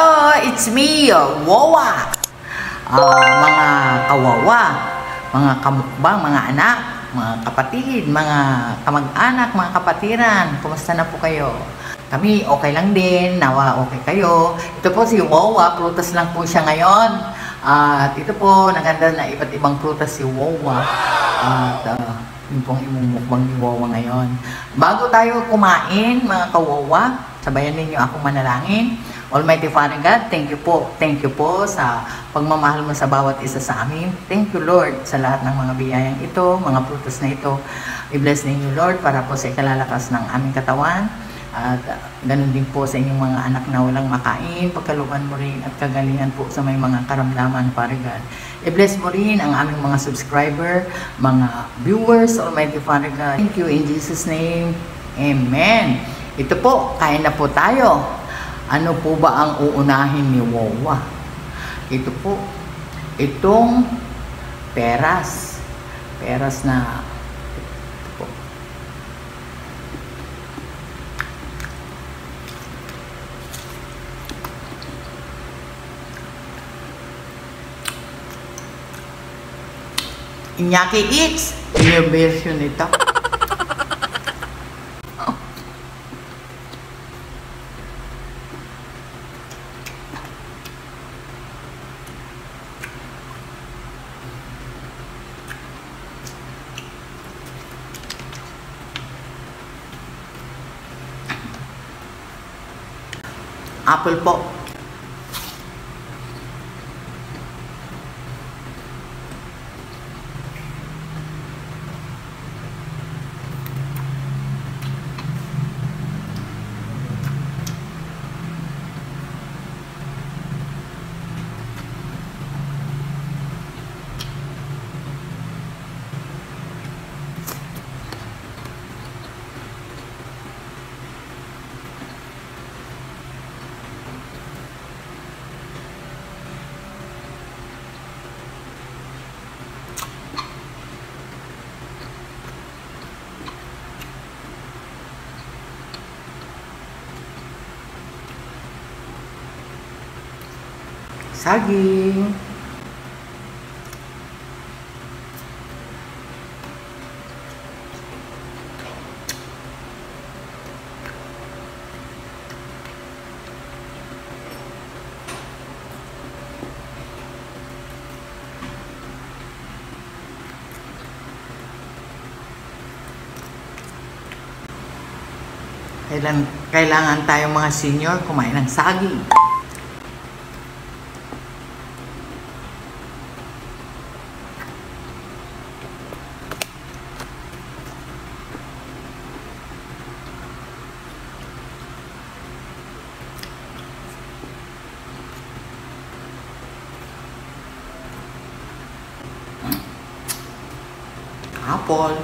Hello! It's me, Wawa! Ah, mga kawawa, mga kamukbang, mga anak, mga kapatid, mga kamag-anak, mga kapatiran, kumusta na po kayo? Kami okay lang din, nawa okay kayo. Ito po si Wawa, prutas lang po siya ngayon. At ito po, naganda na iba't ibang prutas si Wawa. At uh, yun pong imumukbang ni Wawa ngayon. Bago tayo kumain, mga kawawa, sabayan ninyo ako manalangin. Almighty Father God, thank you po. Thank you po sa pagmamahal mo sa bawat isa sa amin. Thank you Lord sa lahat ng mga biyayang ito, mga prutas na ito. I-bless ninyo Lord para po sa ikalalakas ng aming katawan. At uh, ganun din po sa inyong mga anak na walang makain, pagkaluan mo rin at kagalingan po sa may mga karamdaman, Father God. I-bless mo rin ang aming mga subscriber, mga viewers, Almighty Father God. Thank you in Jesus' name. Amen. Ito po, kain na po tayo. Ano po ba ang uunahin ni Wawa? Ito po, itong peras. Peras na ito po. Inyaki Eats, yung version Apple po. Saging. Kailan, kailangan tayong mga senior kumain ng saging. Apple.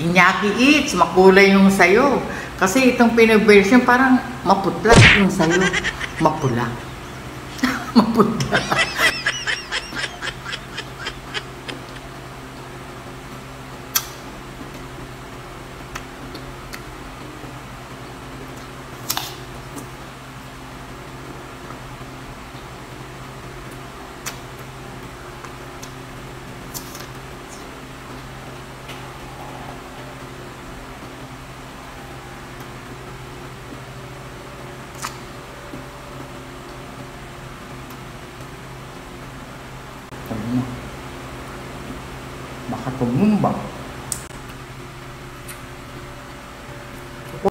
Inyaki Eats, makulay yung sayo. Kasi itong Pinoy parang maputla yung sayo. Mapula. maputla. Ano? Baka tumumba. Ito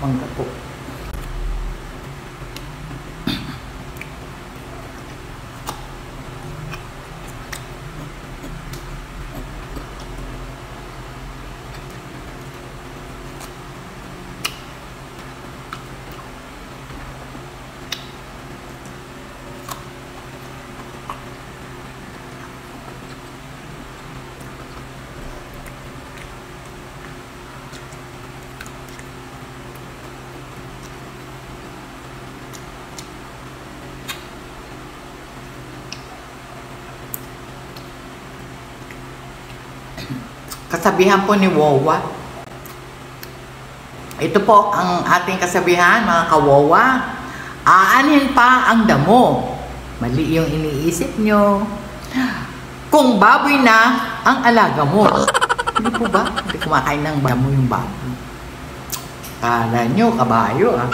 po, mangga. mangga po. Kasabihan po ni Wawa. Ito po ang ating kasabihan, mga kawawa. Aanin pa ang damo. Mali yung iniisip nyo. Kung baboy na ang alaga mo. Hindi po ba? Hindi kumakain ng damo yung baboy. Kala nyo, kabayo ah.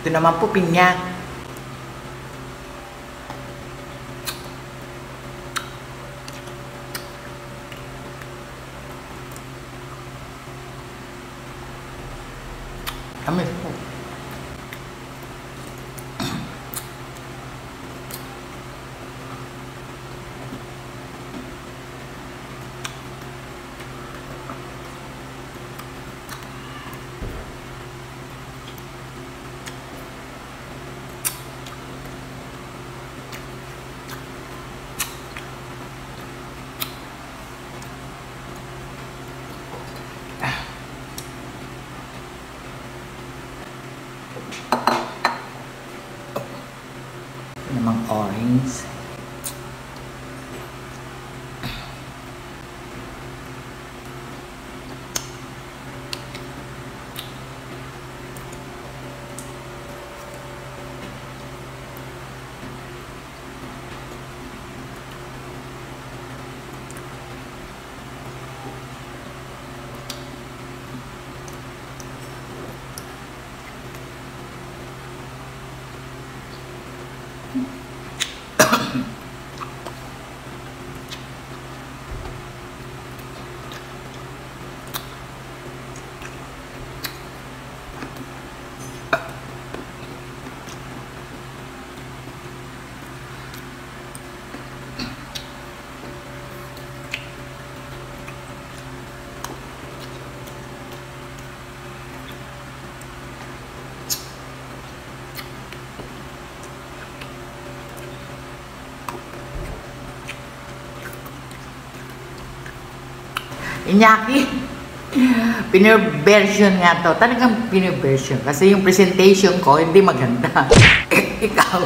Ito naman po pinya. Kami po. things Mm-hmm. Inyaki, pinversion nga to. Talagang pinversion. Kasi yung presentation ko, hindi maganda. ikaw,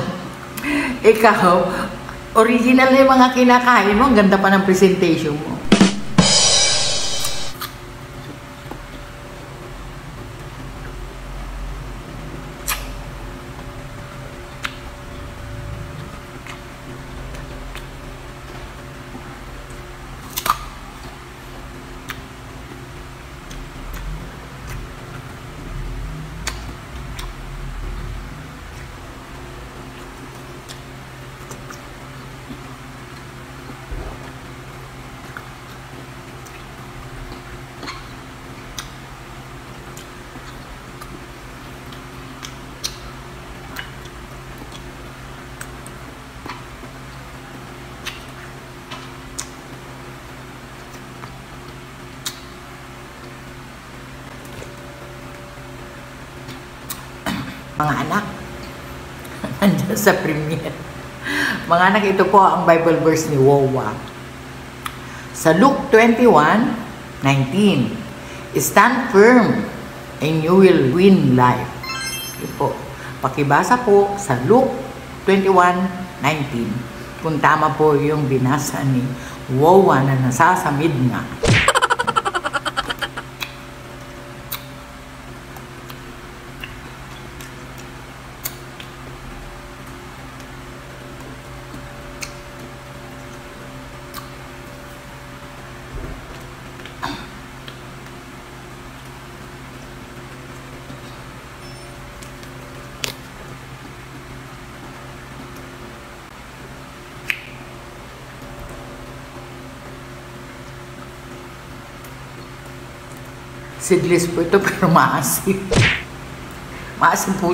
ikaw, original na yung mga kinakain mo. Ang ganda pa ng presentation mo. Mga anak, nandiyan sa premiere. Mga anak, ito po ang Bible verse ni Wowa. Sa Luke 21, 19, Stand firm and you will win life. Ito po. Pakibasa po sa Luke 21, 19. Kung tama po yung binasa ni Wowa na nasasamid nga. Seedless po ito pero maasim. Maasim po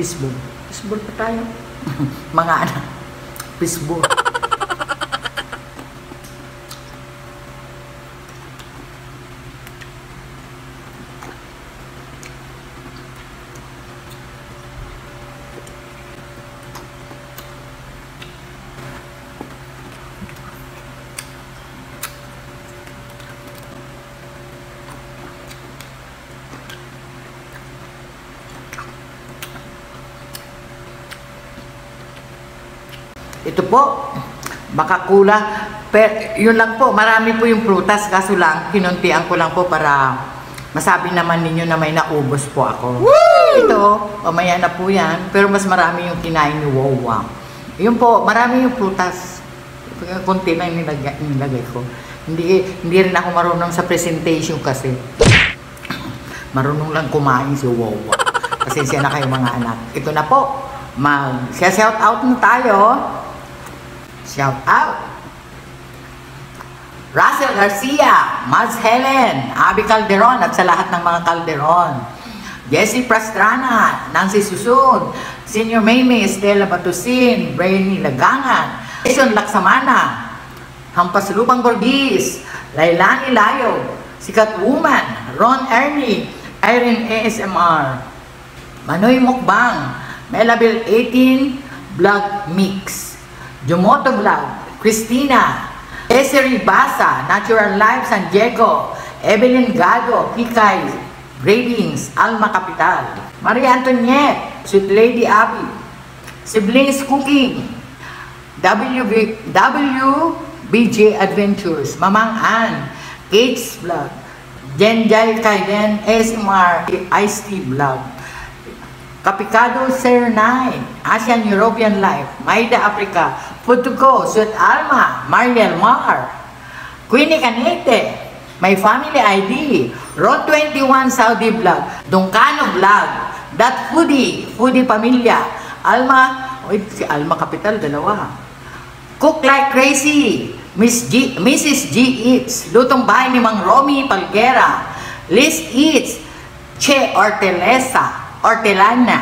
Fishball. Fishball pa tayo. Mga anak. Fishball. Ito po, baka kula. Pero, yun lang po, marami po yung prutas. Kaso lang, kinuntian ko lang po para masabi naman ninyo na may naubos po ako. Ito, mamaya na po yan. Pero mas marami yung kinain ni Wawa. Yun po, marami yung prutas. Kunti lang nilagay, nilagay ko. Hindi, hindi rin ako marunong sa presentation kasi. Marunong lang kumain si Wawa. Pasensya na kayo mga anak. Ito na po. Mag, shout out na tayo. Shout out! Russell Garcia, Maz Helen, Abby Calderon at sa lahat ng mga Calderon. Jessie Pastrana, Nancy Susud, Senior Mame, Estela Batusin, Brainy Lagangan, Jason Laksamana, Hampas Lupang Gorgis, Lailani Layo, Sikat Woman, Ron Ernie, Irene ASMR, Manoy Mukbang, Melabil 18, Vlog Mix, Jumoto Vlog, Christina, Eseri Basa, Natural Life San Diego, Evelyn Gado, Kikay, Ravings, Alma Capital, Maria Antoniette, Sweet Lady Abby, Siblings Cooking, WB, WBJ Adventures, Mamang Ann, Kate's Vlog, Jenjay Kaiden, SMR, Ice Tea Vlog, Kapikado Sir 9, Asian European Life, Maida Africa, Food to Go, Sweet Alma, Mariel Mar, Queenie Canete, My Family ID, Road 21 Saudi Vlog, Dungkano Vlog, That Foodie, Foodie Pamilya, Alma, oy, si Alma Capital, dalawa. Cook Like Crazy, Miss G, Mrs. G Eats, Lutong Bahay ni Mang Romy Palguera, Liz Eats, Che Ortelesa, Ortelana,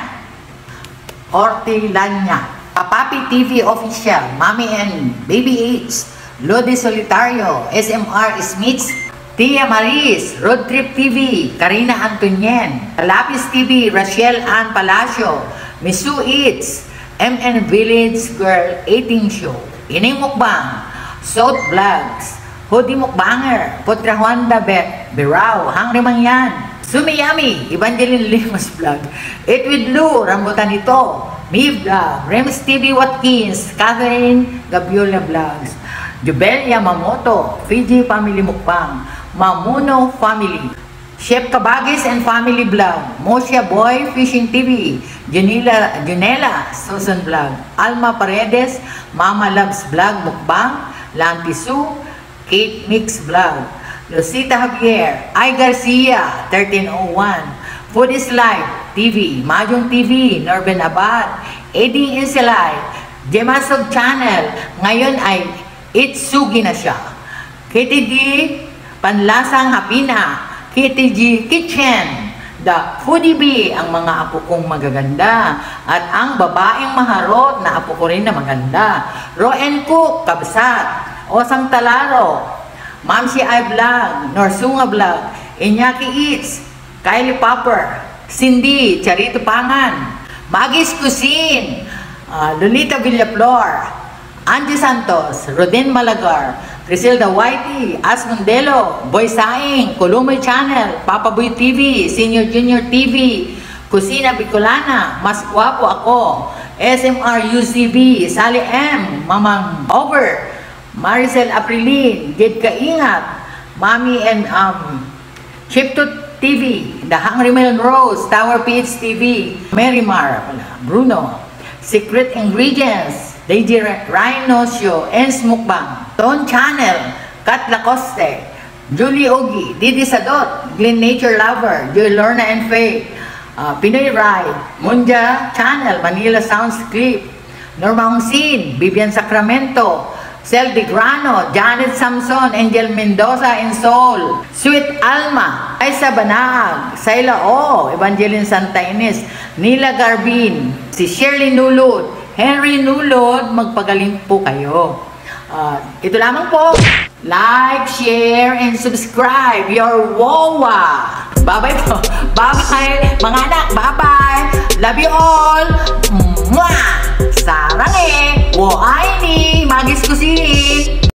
Ortelanya, Papapi TV Official, Mommy and Baby Eats, Lodi Solitario, SMR Smiths, Tia Maris, Road Trip TV, Karina Antonien, Lapis TV, Rachel Ann Palacio, Misu Eats, MN Village Girl Eating Show, Ining Mukbang, South Vlogs, Hoodie Mukbanger, Putra Juanda Bet, Birao, Hangri Mangyan, Sumiyami, Evangeline Limos Vlog, Eat with Lou, Rambutan ito, Me Vlog, Rems TV Watkins, Catherine Gabiola Vlogs, Jubel Yamamoto, Fiji Family Mukbang, Mamuno Family, Chef Kabagis and Family Vlog, Mosya Boy Fishing TV, Junila, Junela Susan Vlog, Alma Paredes, Mama Loves Vlog Mukbang, Lanti Sue, Kate Mix Vlog, Lucita Javier, I Garcia, 1301, Food is Life TV, Majong TV, Norben Abad, Eddie Inselay, Jemasog Channel, ngayon ay Itsugi na siya. KTG Panlasang Hapina, KTG Kitchen, The Foodie Bee, ang mga apo kong magaganda, at ang babaeng maharot na apo ko rin na maganda, Roen Cook, Kabsat, Osang Talaro, Ma'am si I Vlog, Norsunga Vlog, Inyaki Eats, Kylie Popper, Cindy, Charito Pangan, Magis Cuisine, uh, Lolita Villaflor, Angie Santos, Rodin Malagar, Griselda Whitey, As Mondelo, Boy Saing, Kulumoy Channel, Papa Boy TV, Senior Junior TV, Kusina Bicolana, Mas Guapo Ako, SMR UCB, Sally M, Mamang Over, Maricel Aprilin, Jed Kaingat, Mami and um, Chiptut TV, The Hungry Melrose, Tower PH TV, Mary Mar, pala, Bruno, Secret Ingredients, Lady Rhino Show, Ens Mukbang, Ton Channel, Kat Lacoste, Julie Ogi, Didi Sadot, Glen Nature Lover, Joy Lorna and Faye, uh, Pinoy Ride, Munja Channel, Manila Sounds Clip, Norma Hongsin, Vivian Sacramento, Sel Grano, Janet Samson, Angel Mendoza in Seoul, Sweet Alma, Aisa Banag, Sayla O, Evangeline Santa Ines, Nila Garbin, si Shirley Nulod, Henry Nulod, magpagaling po kayo. Uh, ito lamang po, like, share, and subscribe your WOWA. Bye-bye po. Bye-bye. Mga anak, bye-bye. Love you all. Mwah! Sarang eh. Wow, ini magisku sih.